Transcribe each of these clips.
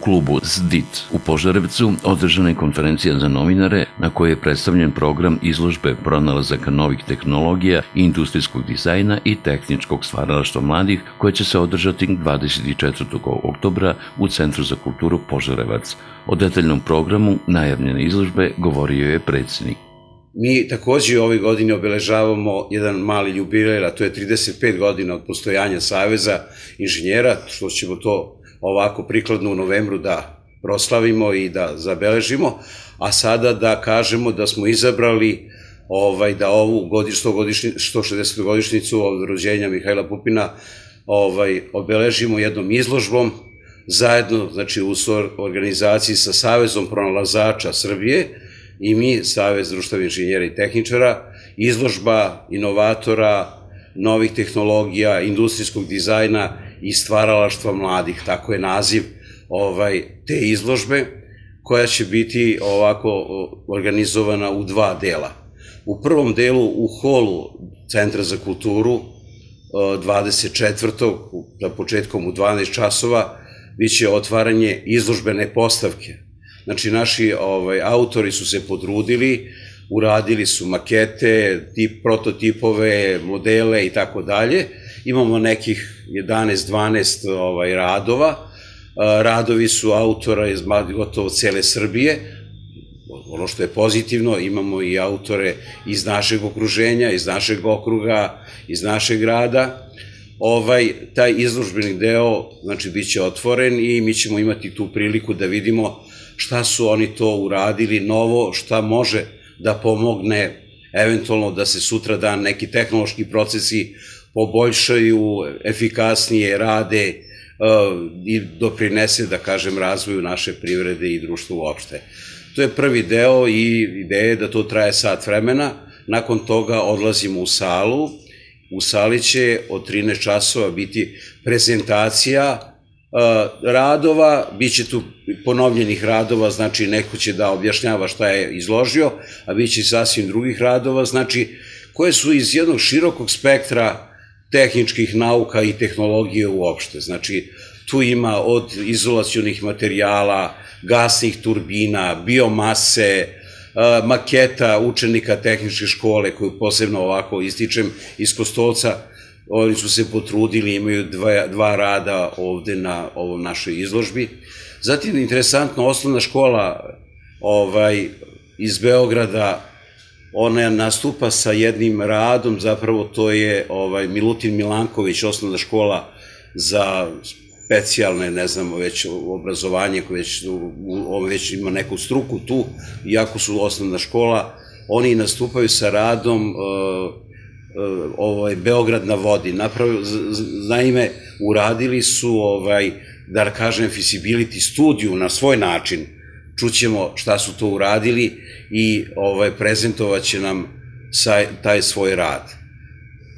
klubu ZDIT u Požarevcu održana je konferencija za novinare na kojoj je predstavljen program izložbe pronalazaka novih tehnologija, industrijskog dizajna i tehničkog stvaralaštva mladih koje će se održati 24. oktobra u Centru za kulturu Požarevac. O detaljnom programu najavljene izložbe govorio je predsednik. Mi takođe ove godine obeležavamo jedan mali jubilej, a to je 35 godina od postojanja Saveza inženjera, što ćemo to ovako prikladno u novembru da proslavimo i da zabeležimo, a sada da kažemo da smo izabrali ovaj, da ovu godiš, 160. godišnicu od rođenja Mihajla Pupina ovaj, obeležimo jednom izložbom zajedno, znači u organizaciji sa Savezom pronalazača Srbije i mi, Savez društava inženjera i tehničara, izložba inovatora, novih tehnologija, industrijskog dizajna i stvaralaštva mladih, tako je naziv ovaj, te izložbe, koja će biti ovako organizovana u dva dela. U prvom delu u holu Centra za kulturu 24. da početkom u 12 časova biće otvaranje izložbene postavke. Znači, naši ovaj, autori su se podrudili, uradili su makete, tip, prototipove, modele i tako dalje. Imamo nekih 11-12 ovaj, radova. Radovi su autora iz gotovo cele Srbije. Ono što je pozitivno, imamo i autore iz našeg okruženja, iz našeg okruga, iz našeg grada. Ovaj, taj izložbeni deo, znači, bit će otvoren i mi ćemo imati tu priliku da vidimo šta su oni to uradili novo, šta može da pomogne eventualno da se sutra dan neki tehnološki procesi poboljšaju, efikasnije rade uh, i doprinese, da kažem, razvoju naše privrede i društva uopšte. To je prvi deo i ideja da to traje sat vremena. Nakon toga odlazimo u salu. U sali će od 13 časova biti prezentacija radova, bit će tu ponovljenih radova, znači neko će da objašnjava šta je izložio, a bit će sasvim drugih radova, znači koje su iz jednog širokog spektra tehničkih nauka i tehnologije uopšte. Znači, tu ima od izolacionih materijala, gasnih turbina, biomase, maketa učenika tehničke škole koju posebno ovako ističem iz Kostolca, Oni su se potrudili, imaju dva, dva rada ovde na ovom našoj izložbi. Zatim, interesantno, osnovna škola ovaj, iz Beograda, ona nastupa sa jednim radom, zapravo to je ovaj, Milutin Milanković, osnovna škola za specijalne, ne znamo, već obrazovanje, koje već, on već ima neku struku tu, iako su osnovna škola, oni nastupaju sa radom uh, ovaj Beograd na vodi. Napravili naime uradili su ovaj da kažem feasibility studiju na svoj način. Čućemo šta su to uradili i ovaj prezentovaće nam sa, taj svoj rad.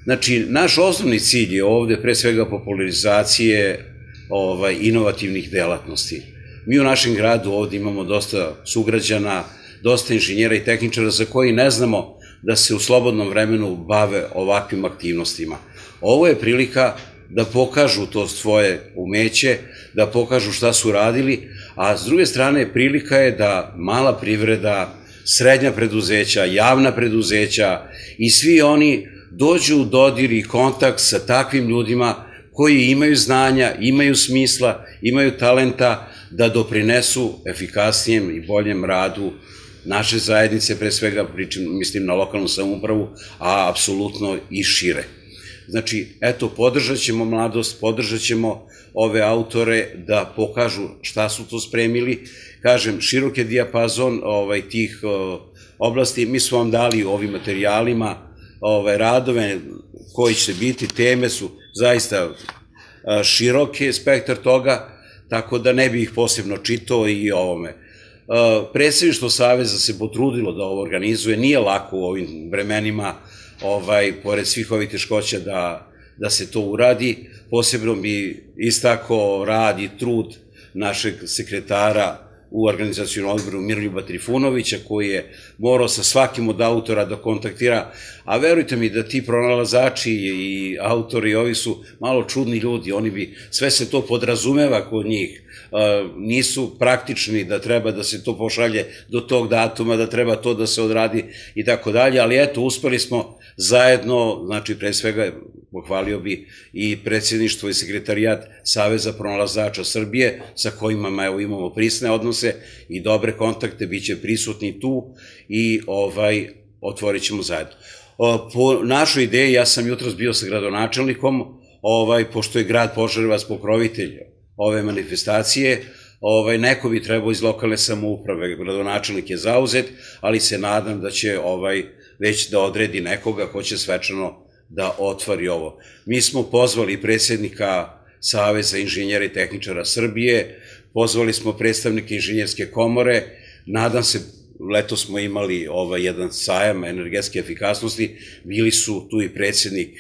Znači, naš osnovni cilj je ovde pre svega popularizacije ovaj, inovativnih delatnosti. Mi u našem gradu ovde imamo dosta sugrađana, dosta inženjera i tehničara za koji ne znamo da se u slobodnom vremenu bave ovakvim aktivnostima. Ovo je prilika da pokažu to svoje umeće, da pokažu šta su radili, a s druge strane prilika je da mala privreda, srednja preduzeća, javna preduzeća i svi oni dođu u dodir i kontakt sa takvim ljudima koji imaju znanja, imaju smisla, imaju talenta da doprinesu efikasnijem i boljem radu naše zajednice, pre svega pričam, mislim na lokalnu samoupravu, a apsolutno i šire. Znači, eto, podržat ćemo mladost, podržat ćemo ove autore da pokažu šta su to spremili. Kažem, širok je dijapazon ovaj, tih oblasti. Mi smo vam dali ovim materijalima ove radove koji će biti, teme su zaista široke, spektar toga, tako da ne bih ih posebno čitao i ovome. Predsedništvo Saveza se potrudilo da ovo organizuje, nije lako u ovim vremenima, ovaj, pored svih ovih teškoća da, da se to uradi. Posebno bi istako rad i trud našeg sekretara u organizacijnom odboru Mirljuba Trifunovića, koji je morao sa svakim od autora da kontaktira, a verujte mi da ti pronalazači i autori ovi su malo čudni ljudi, oni bi, sve se to podrazumeva kod njih, nisu praktični da treba da se to pošalje do tog datuma, da treba to da se odradi i tako dalje, ali eto, uspeli smo zajedno, znači pre svega pohvalio bi i predsjedništvo i sekretarijat Saveza pronalazača Srbije, sa kojima evo, imamo prisne odnose i dobre kontakte, bit će prisutni tu i ovaj, otvorit ćemo zajedno. Po našoj ideji, ja sam jutros bio sa gradonačelnikom, ovaj, pošto je grad Požarevac pokrovitelj ove manifestacije, ovaj, neko bi trebao iz lokalne samouprave, gradonačelnik je zauzet, ali se nadam da će ovaj, već da odredi nekoga ko će svečano da otvari ovo. Mi smo pozvali predsjednika Saveza inženjera i tehničara Srbije, pozvali smo predstavnike inženjerske komore, nadam se, leto smo imali ovaj jedan sajam energetske efikasnosti, bili su tu i predsjednik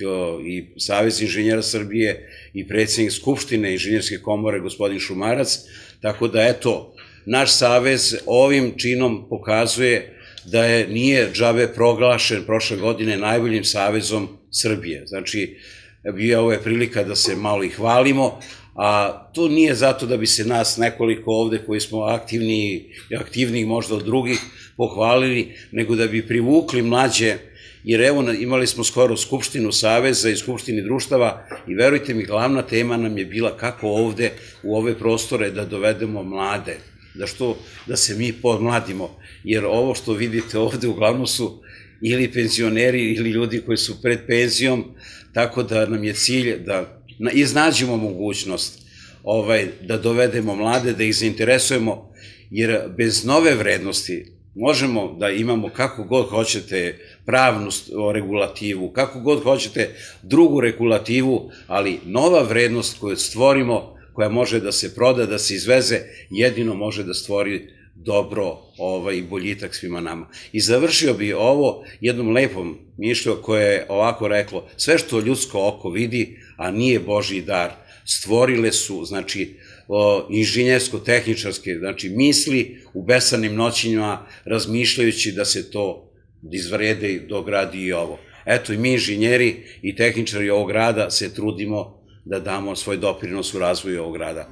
i Savez inženjera Srbije i predsjednik Skupštine inženjerske komore, gospodin Šumarac, tako da eto, naš savez ovim činom pokazuje da je nije džabe proglašen prošle godine najboljim savezom Srbije. Znači, bio ovo je prilika da se malo i hvalimo, a to nije zato da bi se nas nekoliko ovde koji smo aktivni, aktivniji možda od drugih pohvalili, nego da bi privukli mlađe, jer evo imali smo skoro Skupštinu Saveza i Skupštini društava i verujte mi, glavna tema nam je bila kako ovde u ove prostore da dovedemo mlade, da što, da se mi podmladimo, jer ovo što vidite ovde uglavnom su ili penzioneri ili ljudi koji su pred penzijom, tako da nam je cilj da iznađemo mogućnost ovaj, da dovedemo mlade, da ih zainteresujemo, jer bez nove vrednosti možemo da imamo kako god hoćete pravnu regulativu, kako god hoćete drugu regulativu, ali nova vrednost koju stvorimo, koja može da se proda, da se izveze, jedino može da stvori dobro ovaj, boljitak svima nama. I završio bi ovo jednom lepom mišljom koje je ovako reklo, sve što ljudsko oko vidi, a nije Božji dar, stvorile su, znači, inženjersko-tehničarske, znači misli u besanim noćinjima, razmišljajući da se to izvrede dogradi i ovo. Eto, i mi inženjeri i tehničari ovog grada se trudimo da damo svoj doprinos u razvoju ovog grada.